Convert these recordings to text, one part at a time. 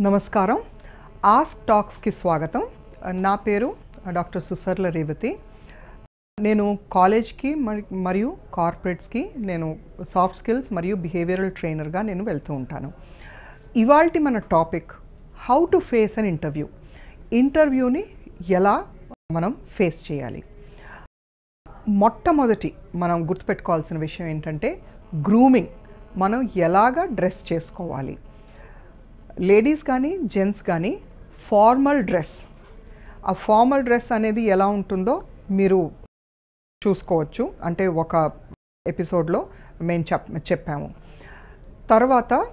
నమస్కారం. ఆస్క్ టాక్స్కి స్వాగతం. నా పేరు డాక్టర్ సుసర్ల రేవతి. నేను కాలేజ్కి మరి మరియు కార్పొరేట్స్కి నేను సాఫ్ట్ స్కిల్స్ మరియు బిహేవియరల్ ట్రైనర్గా నేను వెళ్తూ ఉంటాను. ఇవాల్టి మన topic how to face an interview. ఇంటర్వ్యూని ఎలా మనం ఫేస్ చేయాలి? మొట్టమొదటి మనం గుర్తుపెట్టుకోవాల్సిన విషయం ఏంటంటే గ్రూమింగ్. మనం ఎలాగా డ్రెస్ చేసుకోవాలి? లేడీస్ కానీ జెంట్స్ కానీ ఫార్మల్ డ్రెస్. ఆ ఫార్మల్ డ్రెస్ అనేది ఎలా ఉంటుందో మీరు చూసుకోవచ్చు. అంటే ఒక ఎపిసోడ్లో మేము చెప్ చెప్పాము. తర్వాత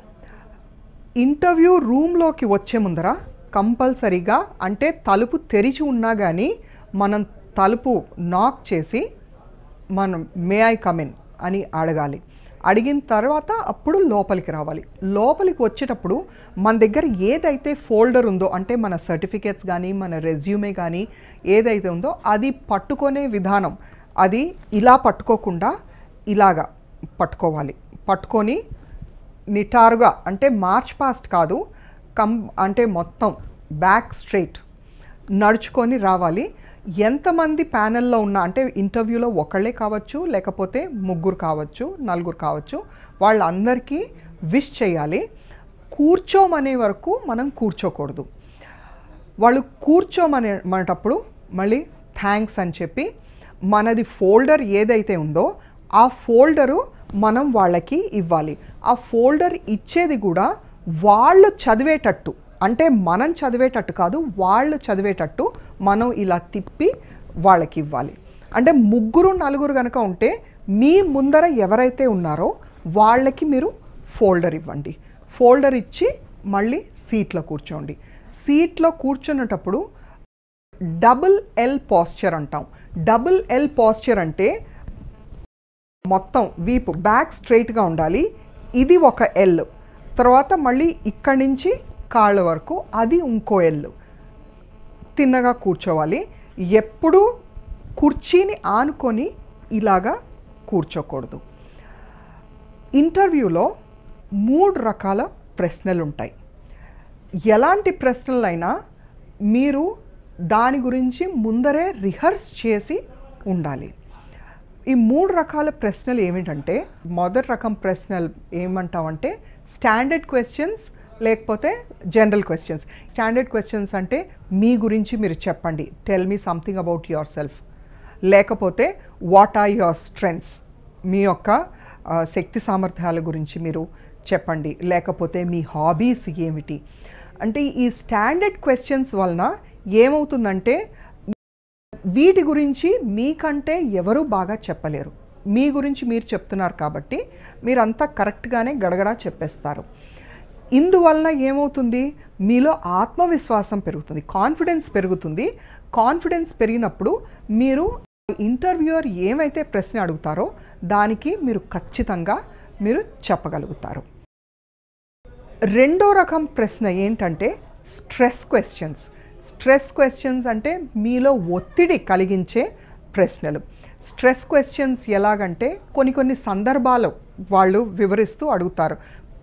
ఇంటర్వ్యూ రూమ్లోకి వచ్చే ముందర కంపల్సరీగా అంటే తలుపు తెరిచి ఉన్నా కానీ మనం తలుపు నాక్ చేసి మనం మే ఐ కమిన్ అని అడగాలి. అడిగిన తర్వాత అప్పుడు లోపలికి రావాలి. లోపలికి వచ్చేటప్పుడు మన దగ్గర ఏదైతే ఫోల్డర్ ఉందో అంటే మన సర్టిఫికేట్స్ కానీ మన రెజ్యూమే కానీ ఏదైతే ఉందో అది పట్టుకునే విధానం. అది ఇలా పట్టుకోకుండా ఇలాగా పట్టుకోవాలి. పట్టుకొని నిటారుగా అంటే మార్చ్ పాస్ట్ కాదు కం అంటే మొత్తం బ్యాక్ స్ట్రైట్ నడుచుకొని రావాలి. ఎంతమంది ప్యానెల్లో ఉన్న అంటే ఇంటర్వ్యూలో ఒకళ్ళే కావచ్చు లేకపోతే ముగ్గురు కావచ్చు నలుగురు కావచ్చు వాళ్ళందరికీ విష్ చేయాలి. కూర్చోమనే వరకు మనం కూర్చోకూడదు. వాళ్ళు కూర్చోమనే మనటప్పుడు మళ్ళీ థ్యాంక్స్ అని చెప్పి మనది ఫోల్డర్ ఏదైతే ఉందో ఆ ఫోల్డరు మనం వాళ్ళకి ఇవ్వాలి. ఆ ఫోల్డర్ ఇచ్చేది కూడా వాళ్ళు చదివేటట్టు. అంటే మనం చదివేటట్టు కాదు వాళ్ళు చదివేటట్టు మనం ఇలా తిప్పి వాళ్ళకి ఇవ్వాలి. అంటే ముగ్గురు నలుగురు కనుక ఉంటే మీ ముందర ఎవరైతే ఉన్నారో వాళ్ళకి మీరు ఫోల్డర్ ఇవ్వండి. ఫోల్డర్ ఇచ్చి మళ్ళీ సీట్లో కూర్చోండి. సీట్లో కూర్చున్నటప్పుడు డబుల్ ఎల్ పాస్చర్ అంటాం. డబుల్ ఎల్ పాస్చర్ అంటే మొత్తం వీపు బ్యాక్ స్ట్రైట్గా ఉండాలి. ఇది ఒక ఎల్. తర్వాత మళ్ళీ ఇక్కడి నుంచి కాళ్ళ వరకు అది ఇంకో ఎల్లు. తిన్నగా కూర్చోవాలి. ఎప్పుడూ కుర్చీని ఆనుకొని ఇలాగా కూర్చోకూడదు. ఇంటర్వ్యూలో మూడు రకాల ప్రశ్నలు ఉంటాయి ఎలాంటి ప్రశ్నలైనా మీరు దాని గురించి ముందరే రిహర్స్ చేసి ఉండాలి. ఈ మూడు రకాల ప్రశ్నలు ఏమిటంటే మొదటి రకం ప్రశ్నలు ఏమంటామంటే స్టాండర్డ్ క్వశ్చన్స్ లేకపోతే జనరల్ క్వశ్చన్స్ స్టాండర్డ్ క్వశ్చన్స్ అంటే మీ గురించి మీరు చెప్పండి. Tell me something about yourself లేకపోతే వాట్ ఆర్ యువర్ స్ట్రెంగ్స్ మీ యొక్క శక్తి సామర్థ్యాల గురించి మీరు చెప్పండి. లేకపోతే మీ హాబీస్ ఏమిటి? అంటే ఈ స్టాండర్డ్ క్వశ్చన్స్ వలన ఏమవుతుందంటే వీటి గురించి మీకంటే ఎవరు బాగా చెప్పలేరు. మీ గురించి మీరు చెప్తున్నారు కాబట్టి మీరంతా కరెక్ట్గానే గడగడా చెప్పేస్తారు. ఇందువలన ఏమవుతుంది? మీలో ఆత్మవిశ్వాసం పెరుగుతుంది కాన్ఫిడెన్స్ పెరుగుతుంది. కాన్ఫిడెన్స్ పెరిగినప్పుడు మీరు ఇంటర్వ్యూయర్ ఏమైతే ప్రశ్న అడుగుతారో దానికి మీరు ఖచ్చితంగా మీరు చెప్పగలుగుతారు. రెండో రకం ప్రశ్న ఏంటంటే స్ట్రెస్ క్వశ్చన్స్. స్ట్రెస్ క్వశ్చన్స్ అంటే మీలో ఒత్తిడి కలిగించే ప్రశ్నలు. స్ట్రెస్ క్వశ్చన్స్ ఎలాగంటే కొన్ని కొన్ని సందర్భాలు వాళ్ళు వివరిస్తూ అడుగుతారు.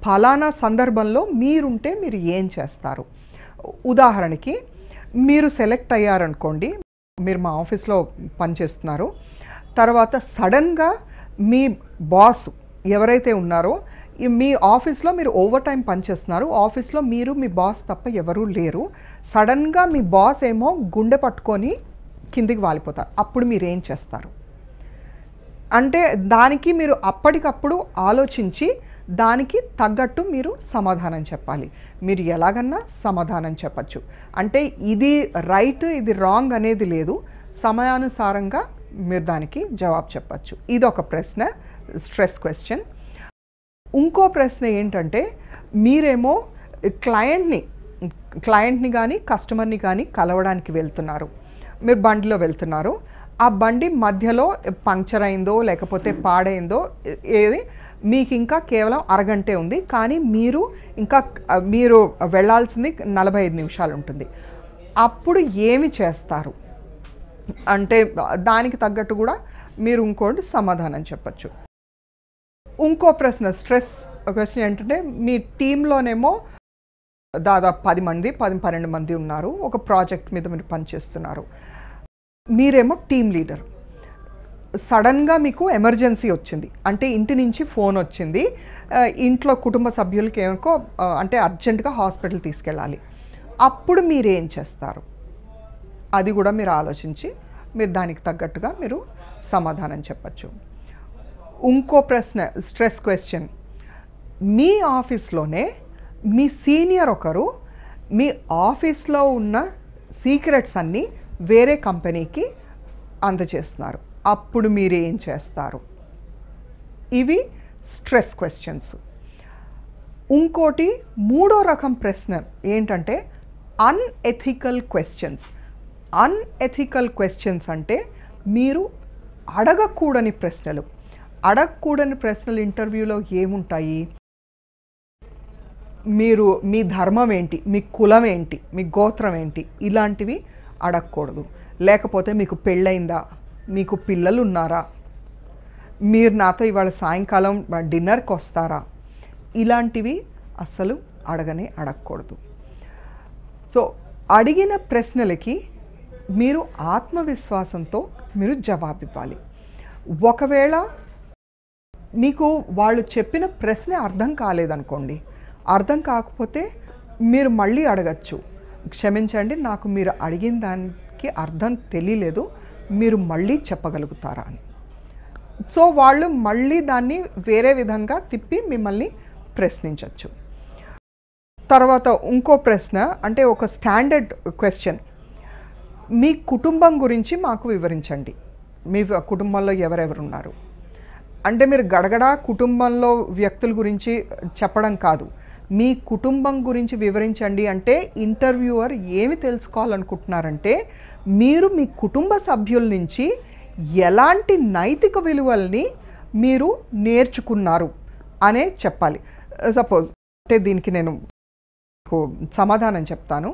ఫలానా సందర్భంలో మీరుంటే మీరు ఏం చేస్తారు? ఉదాహరణకి మీరు సెలెక్ట్ అయ్యారనుకోండి మీరు మా ఆఫీస్లో పనిచేస్తున్నారు తర్వాత సడన్గా మీ బాస్ ఎవరైతే ఉన్నారో మీ ఆఫీస్లో మీరు ఓవర్ టైం పనిచేస్తున్నారు ఆఫీస్లో మీరు మీ బాస్ తప్ప ఎవరూ లేరు సడన్గా మీ బాస్ ఏమో గుండె పట్టుకొని కిందికి వాలిపోతారు. అప్పుడు మీరు ఏం చేస్తారు? అంటే దానికి మీరు అప్పటికప్పుడు ఆలోచించి దానికి తగ్గట్టు మీరు సమాధానం చెప్పాలి. మీరు ఎలాగన్నా సమాధానం చెప్పచ్చు. అంటే ఇది రైట్ ఇది రాంగ్ అనేది లేదు. సమయానుసారంగా మీరు దానికి జవాబు చెప్పచ్చు. ఇది ఒక ప్రశ్న స్ట్రెస్ క్వశ్చన్. ఇంకో ప్రశ్న ఏంటంటే మీరేమో క్లయింట్ని క్లయింట్ని కానీ కస్టమర్ని కానీ కలవడానికి వెళ్తున్నారు. మీరు బండిలో వెళ్తున్నారు. ఆ బండి మధ్యలో పంక్చర్ అయిందో లేకపోతే పాడైందో ఏది మీకు ఇంకా కేవలం అరగంటే ఉంది. కానీ మీరు ఇంకా మీరు వెళ్ళాల్సింది నలభై ఐదు నిమిషాలు ఉంటుంది అప్పుడు ఏమి చేస్తారు? అంటే దానికి తగ్గట్టు కూడా మీరు ఇంకోటి సమాధానం చెప్పచ్చు. ఇంకో ప్రశ్న స్ట్రెస్. క్వశ్చన్ ఏంటంటే మీ టీంలోనేమో దాదాపు పది మంది పది పన్నెండు మంది ఉన్నారు. ఒక ప్రాజెక్ట్ మీద మీరు పనిచేస్తున్నారు. మీరేమో టీం లీడర్. సడన్గా మీకు ఎమర్జెన్సీ వచ్చింది. అంటే ఇంటి నుంచి ఫోన్ వచ్చింది. ఇంట్లో కుటుంబ సభ్యులకి ఏమో అంటే అర్జెంటుగా హాస్పిటల్ తీసుకెళ్ళాలి. అప్పుడు మీరు ఏం చేస్తారు? అది కూడా మీరు ఆలోచించి మీరు దానికి తగ్గట్టుగా మీరు సమాధానం చెప్పచ్చు. ఇంకో ప్రశ్న స్ట్రెస్ క్వశ్చన్. మీ ఆఫీస్లోనే మీ సీనియర్ ఒకరు మీ ఆఫీస్లో ఉన్న సీక్రెట్స్ అన్నీ వేరే కంపెనీకి అందజేస్తున్నారు. అప్పుడు మీరు ఏం చేస్తారు? ఇవి స్ట్రెస్ క్వశ్చన్స్ ఇంకోటి మూడో రకం ప్రశ్న ఏంటంటే అన్ఎథికల్ క్వశ్చన్స్ అన్ఎథికల్ క్వశ్చన్స్ అంటే మీరు అడగకూడని ప్రశ్నలు. అడగకూడని ప్రశ్నలు ఇంటర్వ్యూలో ఏముంటాయి? మీరు మీ ధర్మం ఏంటి? మీ కులం ఏంటి? మీ గోత్రం ఏంటి? ఇలాంటివి అడగకూడదు. లేకపోతే మీకు పెళ్ళైందా మీకు పిల్లలు ఉన్నారా మీరు నాతో ఇవాళ సాయంకాలం డిన్నర్కి వస్తారా? ఇలాంటివి అస్సలు అడగనే అడగకూడదు. సో అడిగిన ప్రశ్నలకి మీరు ఆత్మవిశ్వాసంతో మీరు జవాబు ఇవ్వాలి ఒకవేళ మీకు వాళ్ళు చెప్పిన ప్రశ్న అర్థం కాలేదనుకోండి అర్థం కాకపోతే మీరు మళ్ళీ అడగచ్చు. క్షమించండి నాకు మీరు అడిగిన దానికి అర్థం తెలియలేదు. మీరు మళ్ళీ చెప్పగలుగుతారా అని. సో వాళ్ళు మళ్ళీ దాన్ని వేరే విధంగా తిప్పి మిమ్మల్ని ప్రశ్నించవచ్చు తర్వాత ఇంకో ప్రశ్న అంటే ఒక స్టాండర్డ్ క్వశ్చన్ మీ కుటుంబం గురించి మాకు వివరించండి. మీ కుటుంబంలో ఎవరెవరు ఉన్నారు? అంటే మీరు గడగడా కుటుంబంలో వ్యక్తుల గురించి చెప్పడం కాదు. మీ కుటుంబం గురించి వివరించండి అంటే ఇంటర్వ్యూవర్ ఏమి తెలుసుకోవాలనుకుంటున్నారంటే మీరు మీ కుటుంబ సభ్యుల నుంచి ఎలాంటి నైతిక విలువల్ని మీరు నేర్చుకున్నారు అనే చెప్పాలి. సపోజ్ అంటే దీనికి నేను సమాధానం చెప్తాను.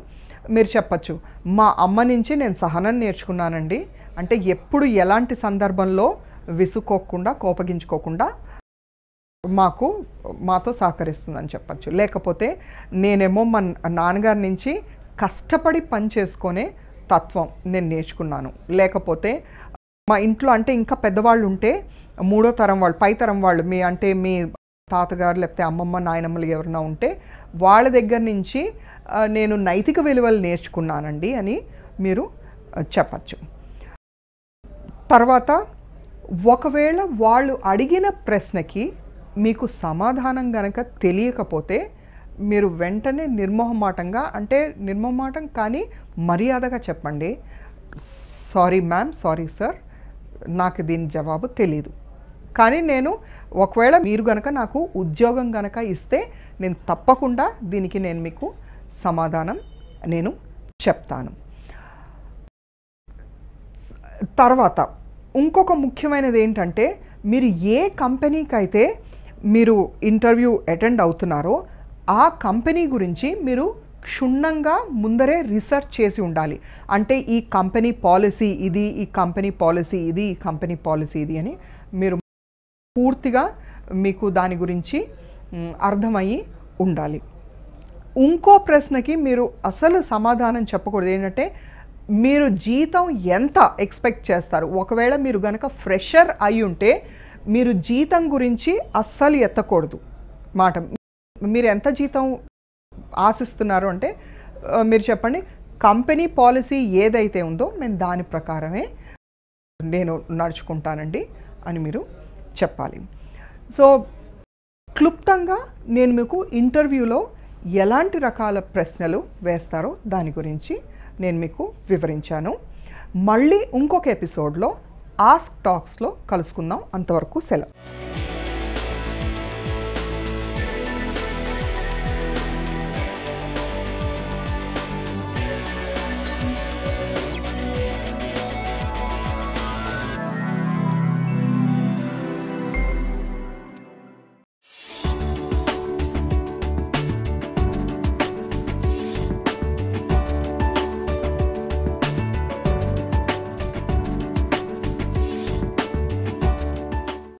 మీరు చెప్పచ్చు మా అమ్మ నుంచి నేను సహనం నేర్చుకున్నానండి. అంటే ఎప్పుడు ఎలాంటి సందర్భంలో విసుక్కోకుండా కోపగించుకోకుండా మాకు మాతో సహకరిస్తుందని చెప్పచ్చు. లేకపోతే నేనేమో మా నాన్నగారి నుంచి కష్టపడి పని చేసుకునే తత్వం నేను నేర్చుకున్నాను. లేకపోతే మా ఇంట్లో అంటే ఇంకా పెద్దవాళ్ళు ఉంటే మూడో తరం వాళ్ళు పై తరం వాళ్ళు మీ అంటే మీ తాతగారు లేకపోతే అమ్మమ్మ నాయనమ్మలు ఎవరైనా ఉంటే వాళ్ళ దగ్గర నుంచి నేను నైతిక విలువలు నేర్చుకున్నానండి అని మీరు చెప్పచ్చు. తర్వాత ఒకవేళ వాళ్ళు అడిగిన ప్రశ్నకి మీకు సమాధానం గనక తెలియకపోతే మీరు వెంటనే నిర్మోహమాటంగా అంటే నిర్మోహమాటం కానీ మర్యాదగా చెప్పండి. సారీ మ్యామ్ సారీ సార్ నాకు దీని జవాబు తెలీదు. కానీ నేను ఒకవేళ మీరు గనక నాకు ఉద్యోగం గనక ఇస్తే నేను తప్పకుండా దీనికి నేను మీకు సమాధానం నేను చెప్తాను. తర్వాత ఇంకొక ముఖ్యమైనది ఏంటంటే మీరు ఏ కంపెనీకి అయితే మీరు ఇంటర్వ్యూ అటెండ్ అవుతున్నారో ఆ కంపెనీ గురించి మీరు క్షుణ్ణంగా ముందరే రీసెర్చ్ చేసి ఉండాలి. అంటే ఈ కంపెనీ పాలసీ ఇది ఈ కంపెనీ పాలసీ ఇది ఈ కంపెనీ పాలసీ ఇది అని మీరు పూర్తిగా మీకు దాని గురించి అర్థమయ్యి ఉండాలి. ఇంకో ప్రశ్నకి మీరు అసలు సమాధానం చెప్పకూడదు. ఏంటంటే మీరు జీతం ఎంత ఎక్స్పెక్ట్ చేస్తారు? ఒకవేళ మీరు కనుక ఫ్రెషర్ అయి ఉంటే మీరు జీతం గురించి అస్సలు ఎత్తకూడదు. మాట. మీరు ఎంత జీతం ఆశిస్తున్నారు అంటే మీరు చెప్పండి కంపెనీ పాలసీ ఏదైతే ఉందో మేము దాని ప్రకారమే నేను నడుచుకుంటానండి అని మీరు చెప్పాలి. సో క్లుప్తంగా నేను మీకు ఇంటర్వ్యూలో ఎలాంటి రకాల ప్రశ్నలు వేస్తారో దాని గురించి నేను మీకు వివరించాను. మళ్ళీ ఇంకొక ఎపిసోడ్లో ఆస్క్ టాక్స్లో కలుసుకుందాం. అంతవరకు సెలవు.